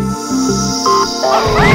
Oh.